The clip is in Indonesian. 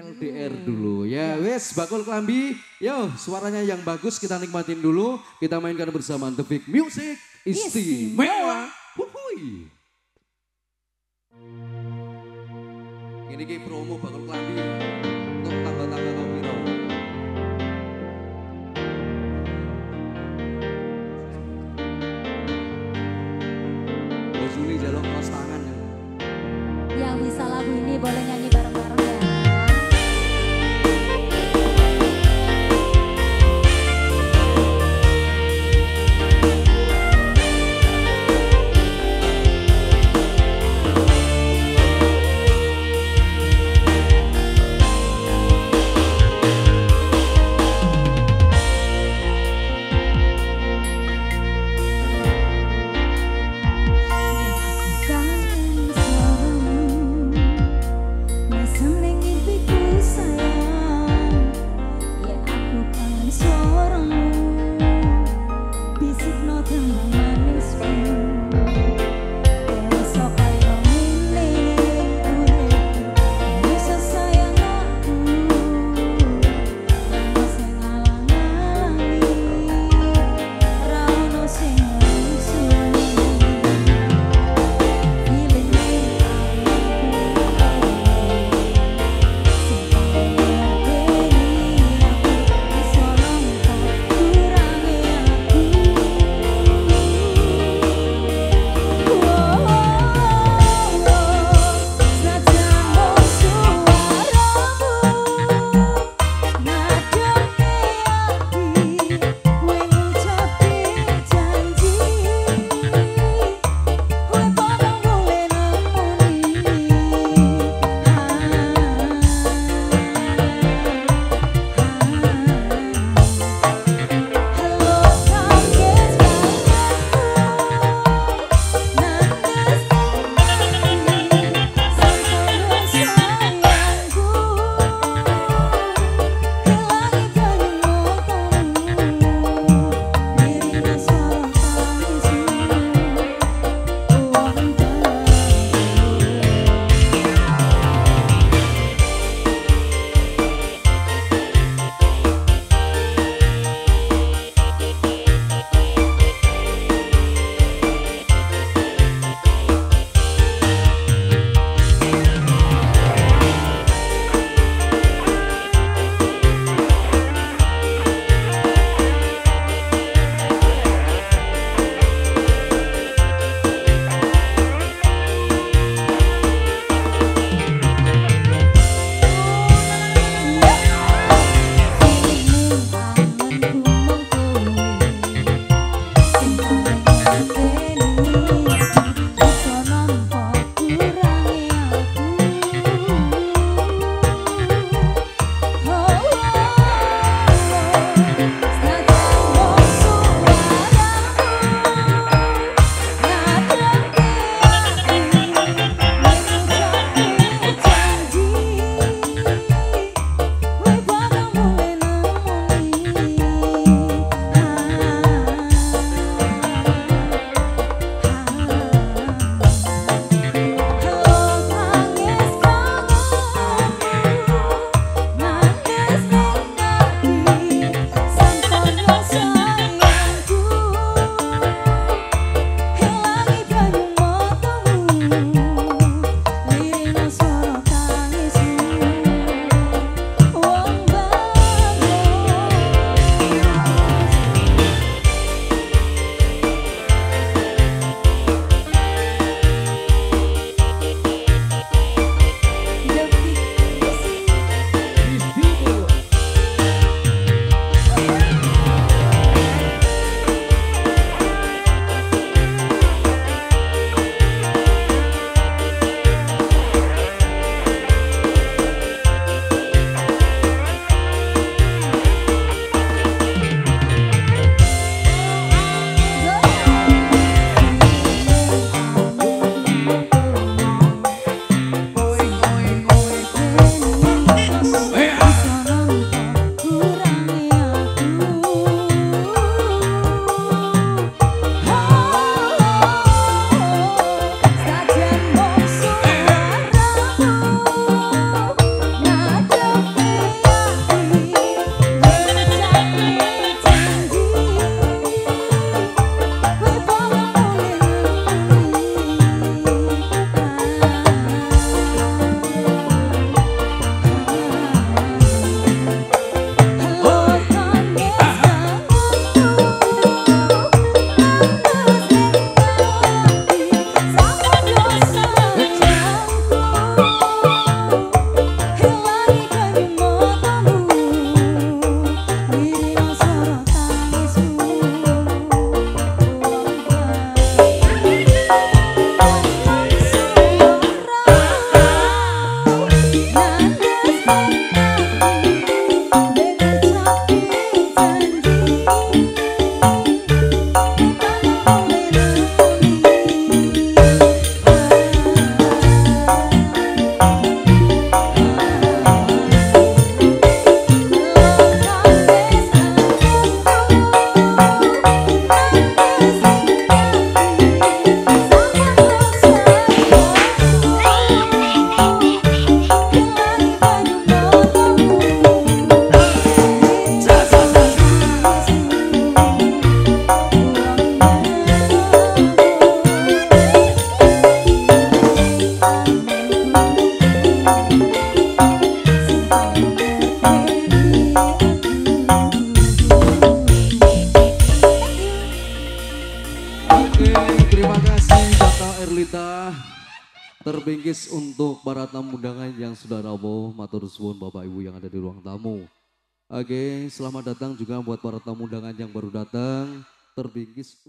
LDR dulu ya. Wes bakul kelambi. Yo suaranya yang bagus kita nikmatin dulu. Kita mainkan bersama The Big Music istimewa. Wuhui. Ini kayak promo bakul kelambi untuk tangga-tangga kau piro. Bosuli jaluk kos tangan ya. Yang bisa lagu ini boleh nyanyi Erlita terbingkis untuk para tamu undangan yang sudah rawuh matur suwun Bapak Ibu yang ada di ruang tamu. Oke, selamat datang juga buat para tamu undangan yang baru datang terbingkis